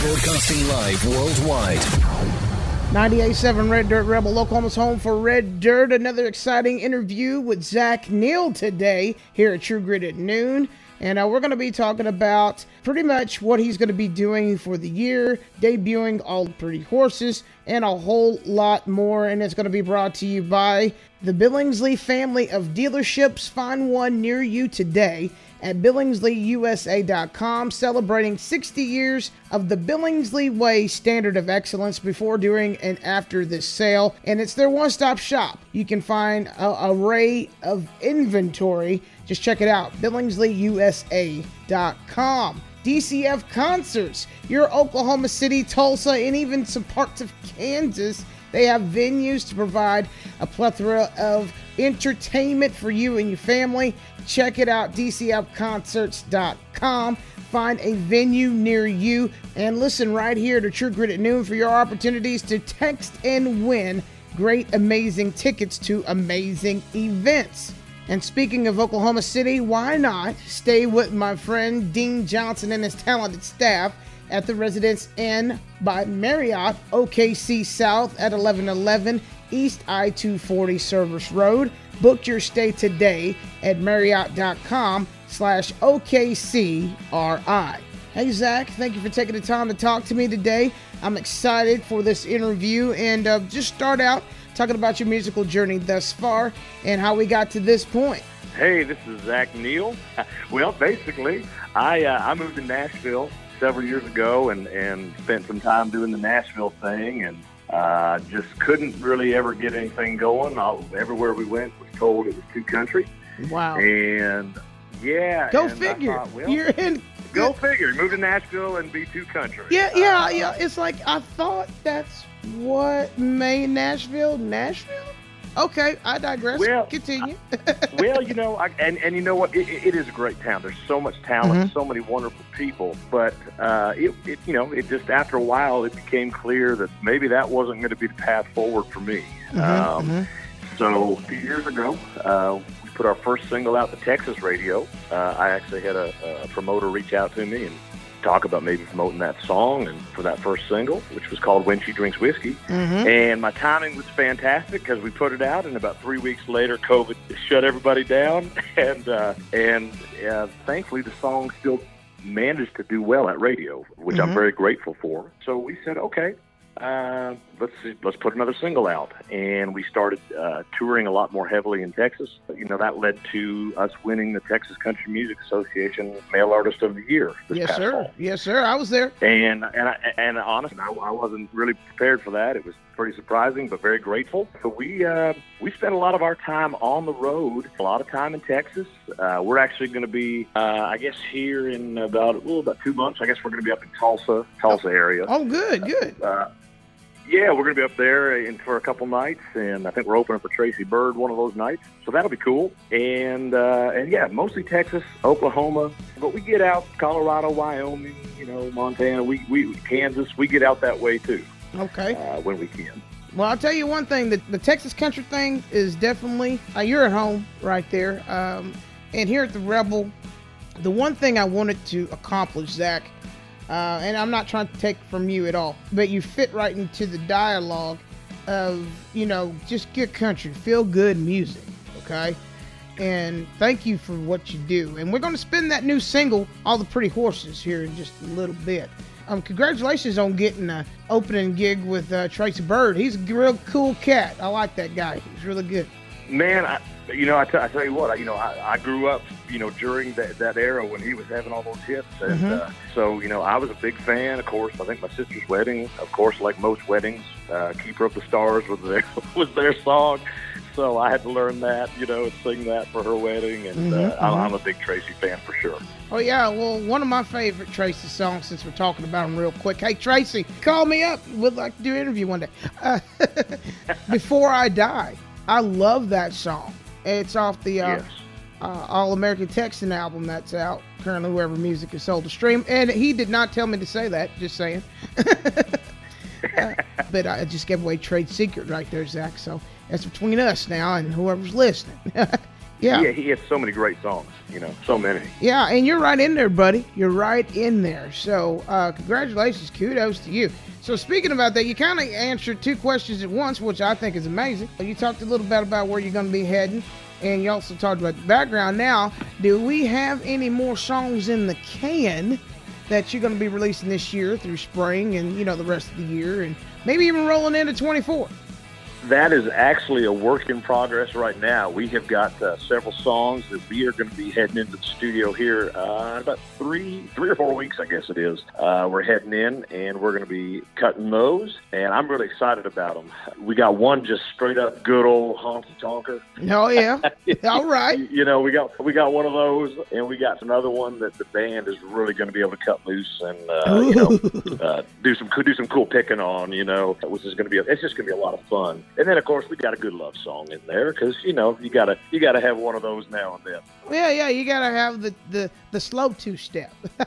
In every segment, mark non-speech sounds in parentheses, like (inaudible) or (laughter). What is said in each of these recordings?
Broadcasting live worldwide. 98.7 Red Dirt Rebel, Oklahoma's home for Red Dirt. Another exciting interview with Zach Neil today here at True Grit at noon. And uh, we're going to be talking about pretty much what he's going to be doing for the year, debuting All Pretty Horses, and a whole lot more. And it's going to be brought to you by the Billingsley family of dealerships. Find one near you today at BillingsleyUSA.com, celebrating 60 years of the Billingsley Way standard of excellence before, during, and after this sale. And it's their one stop shop. You can find an array of inventory. Just check it out, BillingsleyUSA.com. DCF Concerts, your Oklahoma City, Tulsa, and even some parts of Kansas. They have venues to provide a plethora of entertainment for you and your family. Check it out, DCFconcerts.com. Find a venue near you and listen right here to True Grit at noon for your opportunities to text and win great, amazing tickets to amazing events. And speaking of Oklahoma City, why not stay with my friend Dean Johnson and his talented staff at the Residence Inn by Marriott, OKC South at 1111 East I 240 Service Road. Book your stay today at marriott.com slash OKCRI. Hey, Zach, thank you for taking the time to talk to me today. I'm excited for this interview and uh, just start out talking about your musical journey thus far and how we got to this point. Hey, this is Zach Neil. (laughs) well, basically, I uh, I moved to Nashville several years ago and and spent some time doing the Nashville thing and uh, just couldn't really ever get anything going. All, everywhere we went was told it was too country. Wow. And yeah, go and figure. thought, well, You're in. go figure. Move to Nashville and be too country. Yeah, yeah, Uh, yeah. It's like I thought that's what made Nashville Nashville. Okay, I digress. Well, Continue. well, you know, I, and and you know what? It, it is a great town. There's so much talent, so many wonderful people. But uh, it, it, you know, it just after a while, it became clear that maybe that wasn't going to be the path forward for me. um, So a few years ago, uh, we put our first single out to Texas radio. Uh, I actually had a, a promoter reach out to me and talk about maybe promoting that song and for that first single, which was called "When She Drinks Whiskey." And my timing was fantastic because we put it out, and about three weeks later, COVID shut everybody down, (laughs) and uh, and uh, thankfully the song still managed to do well at radio, which I'm very grateful for. So we said, okay, uh, let's let's put another single out, and we started uh, touring a lot more heavily in Texas. You know that led to us winning the Texas Country Music Association Male Artist of the Year. Yes, sir. fall. Yes, sir. I was there. And and I, and honestly, I, I wasn't really prepared for that. It was pretty surprising, but very grateful. So we uh, we spent a lot of our time on the road, a lot of time in Texas. Uh, we're actually going to be, uh, I guess, here in about well, about two months. I guess we're going to be up in Tulsa, Tulsa area. Oh, good, good. Yeah, we're going to be up there in, for a couple nights, and I think we're opening for Tracy Byrd one of those nights, so that'll be cool. And uh, and yeah, mostly Texas, Oklahoma, but we get out Colorado, Wyoming, you know, Montana, we, we Kansas, we get out that way too Okay. uh, when we can. Well, I'll tell you one thing: the, the Texas country thing is definitely uh, you're at home right there. Um, and here at the Rebel, the one thing I wanted to accomplish, Zach, uh, and I'm not trying to take from you at all, but you fit right into the dialogue of you know just good country, feel good music. Okay. And thank you for what you do. And we're going to spin that new single, All the Pretty Horses, here in just a little bit. Um, congratulations on getting an opening gig with uh, Tracy Byrd. He's a real cool cat. I like that guy. He's really good. Man, I, you know, I, t- I tell you what, I, you know, I, I grew up, you know, during that, that era when he was having all those hits, and uh, so you know, I was a big fan. Of course, I think my sister's wedding, of course, like most weddings, uh, "Keeper of the Stars" was their (laughs) was their song. So I had to learn that, you know, and sing that for her wedding, and uh, I'm, I'm a big Tracy fan for sure. Oh yeah, well, one of my favorite Tracy songs. Since we're talking about him real quick, hey Tracy, call me up. We'd like to do an interview one day. Uh, (laughs) Before I die, I love that song. It's off the uh, Yes. Uh, All American Texan album that's out currently wherever music is sold to stream. And he did not tell me to say that. Just saying. (laughs) Uh, but I just gave away trade secret right there, Zach. So that's between us now and whoever's listening. (laughs) Yeah. Yeah, he has so many great songs. You know, so many. Yeah, and you're right in there, buddy. You're right in there. So, uh, congratulations, kudos to you. So, speaking about that, you kind of answered two questions at once, which I think is amazing. You talked a little bit about where you're going to be heading, and you also talked about the background. Now, do we have any more songs in the can that you're going to be releasing this year through spring and you know the rest of the year, and maybe even rolling into 24? That is actually a work in progress right now. We have got uh, several songs that we are going to be heading into the studio here uh, in about three, three or four weeks, I guess it is. Uh, we're heading in and we're going to be cutting those, and I'm really excited about them. We got one just straight up good old honky tonker. Oh yeah, (laughs) all right. you know, we got we got one of those, and we got another one that the band is really going to be able to cut loose and uh, you know uh, do some do some cool picking on. You know, which is going to be it's just going to be a lot of fun. And then of course we got a good love song in there because you know you gotta you gotta have one of those now and then. Yeah, yeah, you gotta have the the the slow two step. (laughs)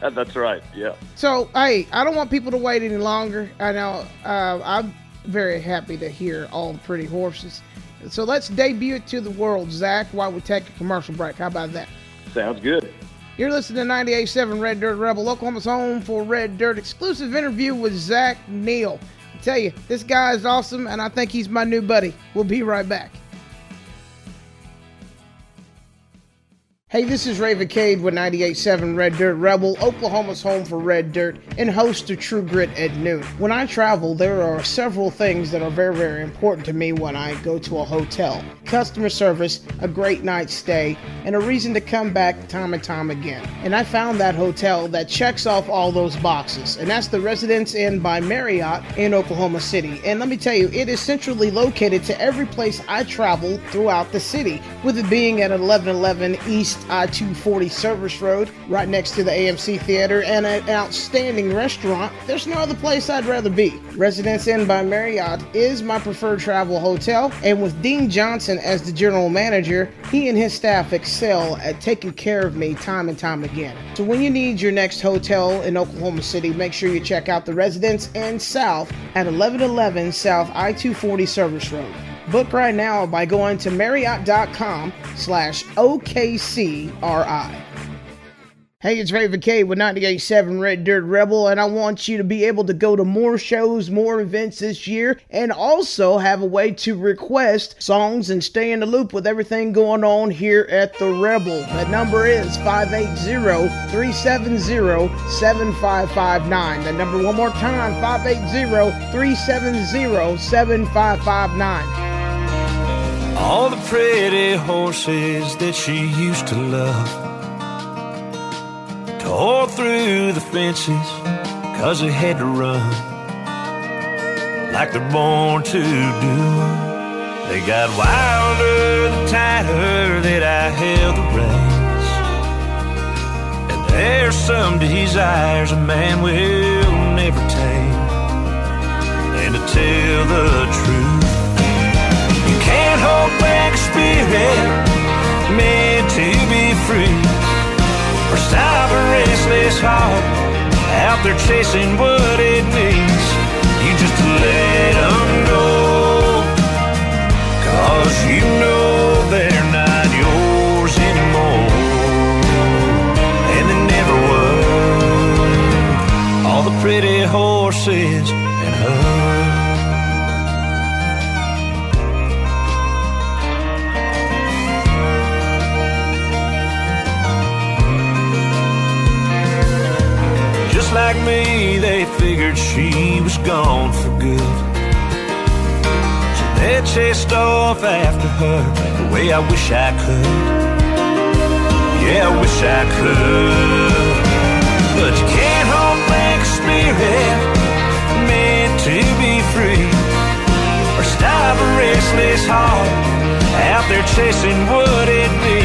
That's right. Yeah. So hey, I don't want people to wait any longer. I know uh, I'm very happy to hear all the pretty horses. So let's debut it to the world, Zach, while we take a commercial break. How about that? Sounds good. You're listening to 98.7 Red Dirt Rebel, Oklahoma's home for Red Dirt. Exclusive interview with Zach Neil tell you, this guy is awesome, and I think he's my new buddy. We'll be right back. Hey, this is Ray Cade with 98.7 Red Dirt Rebel, Oklahoma's home for Red Dirt, and host of True Grit at noon. When I travel, there are several things that are very, very important to me when I go to a hotel. Customer service, a great night's stay, and a reason to come back time and time again. And I found that hotel that checks off all those boxes, and that's the Residence Inn by Marriott in Oklahoma City. And let me tell you, it is centrally located to every place I travel throughout the city, with it being at 1111 East I 240 Service Road, right next to the AMC Theater, and an outstanding restaurant. There's no other place I'd rather be. Residence Inn by Marriott is my preferred travel hotel, and with Dean Johnson as the general manager, he and his staff excel at taking care of me time and time again. So when you need your next hotel in Oklahoma City, make sure you check out the Residence Inn South at 1111 South I 240 Service Road. Book right now by going to Marriott.com slash OKCRI. Hey, it's Ray K with 98.7 Red Dirt Rebel, and I want you to be able to go to more shows, more events this year, and also have a way to request songs and stay in the loop with everything going on here at the Rebel. That number is 580-370-7559. That number one more time, 580-370-7559 all the pretty horses that she used to love tore through the fences cause they had to run like they're born to do. They got wilder the tighter that I held the reins. And there's some desires a man will never tame. And to tell the truth spirit made to be free. Or stop a restless heart out there chasing what it needs. You just let them go cause you know after her the way I wish I could. Yeah, I wish I could. But you can't hold back a spirit meant to be free. Or stop a restless heart out there chasing what it means.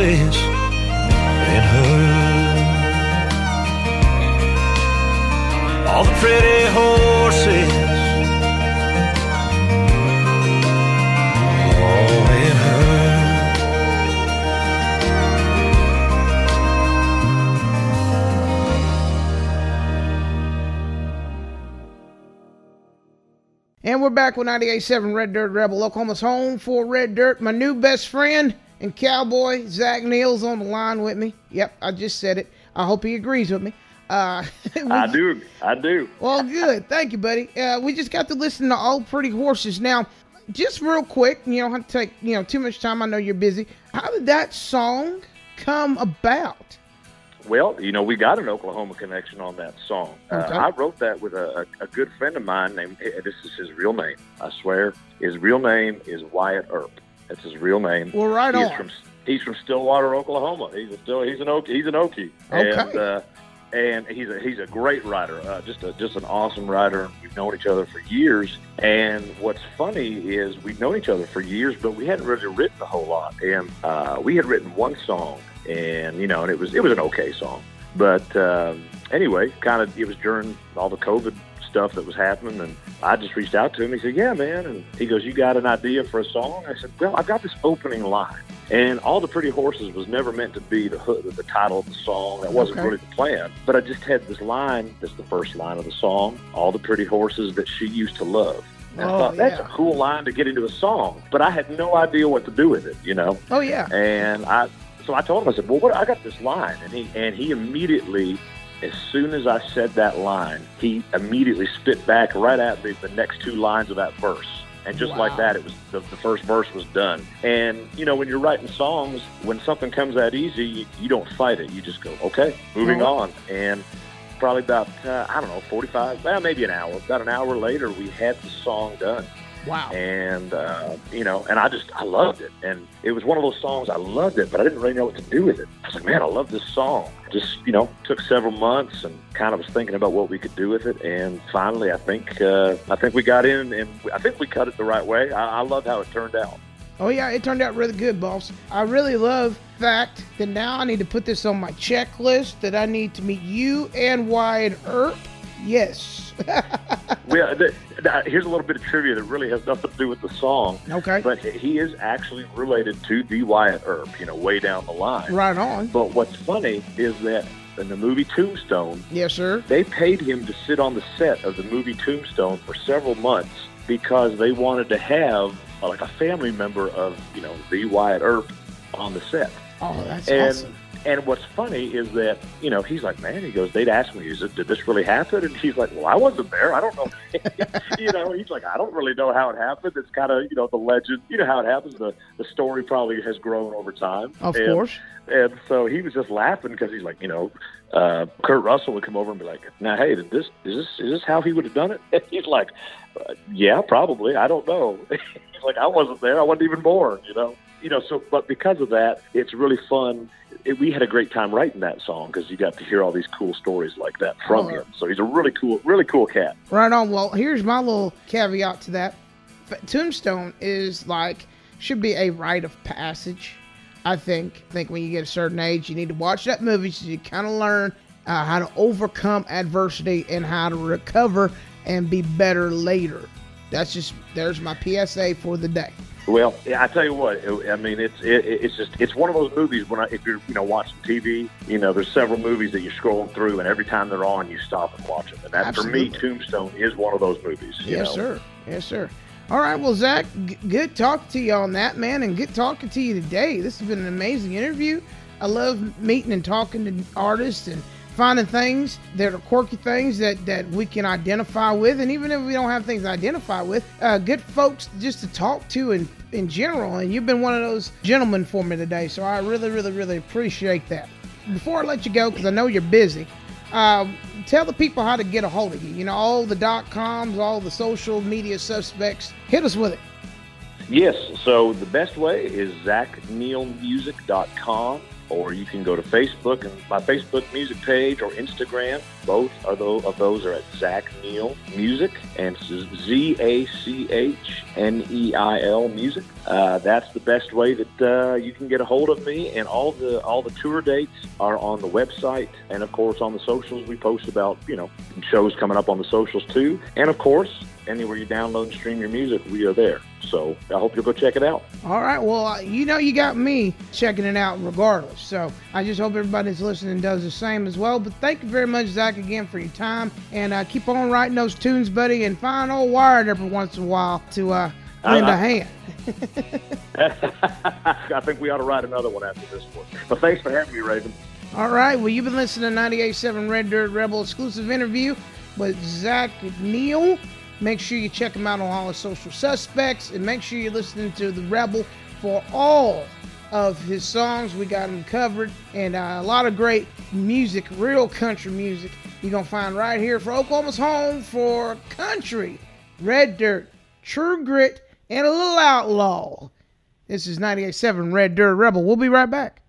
Horses and her. All the pretty horses. All in her. And we're back with 98.7 Red Dirt Rebel, Oklahoma's home for Red Dirt. My new best friend and cowboy, Zach Neil's on the line with me. Yep, I just said it. I hope he agrees with me. Uh, (laughs) we- I do. I do. Well, good. Thank you, buddy. Uh, we just got to listen to All Pretty Horses. Now, just real quick, you don't have to take you know too much time. I know you're busy. How did that song come about? Well, you know, we got an Oklahoma connection on that song. Okay. Uh, I wrote that with a, a, good friend of mine named, this is his real name, I swear. His real name is Wyatt Earp. That's his real name. Well, right he's on. From, he's from Stillwater, Oklahoma. He's a still he's an Okie. He's an Okie. Okay. And, uh, and he's a he's a great writer, uh, just a just an awesome writer. We've known each other for years. And what's funny is we've known each other for years, but we hadn't really written a whole lot. And uh, we had written one song, and you know, and it was it was an okay song. But um, anyway, kind of it was during all the COVID stuff that was happening, and I just reached out to him. He said, "Yeah, man," and he goes, "You got an idea for a song?" I said, "Well, I've got this opening line." And all the pretty horses was never meant to be the hood, the title of the song. That wasn't Okay. really the plan. But I just had this line. That's the first line of the song. All the pretty horses that she used to love. And I Oh, thought that's yeah. a cool line to get into a song. But I had no idea what to do with it. You know. Oh yeah. And I, so I told him, I said, "Well, what? I got this line," and he and he immediately, as soon as I said that line, he immediately spit back right at me the next two lines of that verse, and just like that, it was the, the first verse was done. And you know, when you're writing songs, when something comes that easy, you, you don't fight it. You just go, "Okay, moving on." And probably about uh, I don't know, 45, well, maybe an hour. About an hour later, we had the song done Wow. and uh, you know, and I just I loved it, and it was one of those songs I loved it, but I didn't really know what to do with it. I was like, man, I love this song. Just you know, took several months and kind of was thinking about what we could do with it, and finally, I think uh, I think we got in, and I think we cut it the right way. I, I love how it turned out. Oh yeah, it turned out really good, boss. I really love the fact that now I need to put this on my checklist that I need to meet you and Wyatt Earp. Yes. (laughs) Well, th- th- here's a little bit of trivia that really has nothing to do with the song, okay. but he is actually related to the Wyatt Earp, you know, way down the line. Right on. But what's funny is that in the movie Tombstone, Yes, sir. They paid him to sit on the set of the movie Tombstone for several months because they wanted to have like a family member of you know the Wyatt Earp on the set. Oh, that's And awesome. And what's funny is that you know he's like, man, he goes, they'd ask me, is it did this really happen? And he's like, well, I wasn't there. I don't know. (laughs) you know, he's like, I don't really know how it happened. It's kind of you know the legend. You know how it happens. The the story probably has grown over time. Of And- course. and so he was just laughing because he's like, you know, uh, Kurt Russell would come over and be like, "Now, hey, did this is this is this how he would have done it?" (laughs) And he's like, uh, "Yeah, probably. I don't know." (laughs) he's like, "I wasn't there. I wasn't even born." You know, you know. So, but because of that, it's really fun. It, we had a great time writing that song because you got to hear all these cool stories like that from Oh. him. So he's a really cool, really cool cat. Right on. Well, here's my little caveat to that. Tombstone is like should be a rite of passage. I think. I think when you get a certain age, you need to watch that movie so you kind of learn uh, how to overcome adversity and how to recover and be better later. That's just there's my PSA for the day. Well, I tell you what. I mean, it's it, it's just it's one of those movies when I, if you're you know watching TV, you know, there's several movies that you're scrolling through, and every time they're on, you stop and watch them. And that for me, Tombstone is one of those movies. you Yes, know. sir. Yes, sir. All right. Well, Zach, g- good talking to you on that, man, and good talking to you today. This has been an amazing interview. I love meeting and talking to artists and finding things that are quirky things that, that we can identify with. And even if we don't have things to identify with, uh, good folks just to talk to in, in general. And you've been one of those gentlemen for me today. So I really, really, really appreciate that. Before I let you go, because I know you're busy, um, tell the people how to get a hold of you. You know, all the dot coms, all the social media suspects. Hit us with it. Yes, so the best way is zachneilmusic.com or you can go to Facebook and my Facebook music page or Instagram. Both of those, of those are at Zach Neil Music and Z A C H N E I L Music. Uh, that's the best way that uh, you can get a hold of me, and all the all the tour dates are on the website, and of course on the socials. We post about you know shows coming up on the socials too, and of course anywhere you download and stream your music, we are there. So I hope you'll go check it out. All right. Well, uh, you know, you got me checking it out regardless. So I just hope everybody's listening does the same as well. But thank you very much, Zach, again for your time. And uh, keep on writing those tunes, buddy, and find old Wyatt every once in a while to uh, lend a hand. (laughs) (laughs) I think we ought to write another one after this one. But thanks for having me, Raven. All right. Well, you've been listening to 98.7 Red Dirt Rebel exclusive interview with Zach Neil. Make sure you check him out on all his social suspects and make sure you're listening to The Rebel for all of his songs. We got them covered and uh, a lot of great music, real country music, you're going to find right here for Oklahoma's home for country, red dirt, true grit, and a little outlaw. This is 98.7 Red Dirt Rebel. We'll be right back.